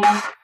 Bye.